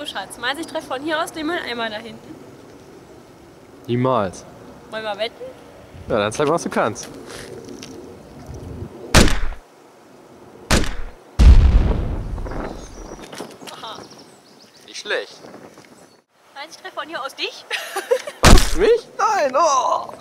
So, Schatz, meinst du, ich treffe von hier aus den Mülleimer da hinten? Niemals. Wollen wir wetten? Ja, dann zeig mal, was du kannst. Aha. Nicht schlecht. Meinst du, ich treffe von hier aus dich? Was? Mich? Nein, oh!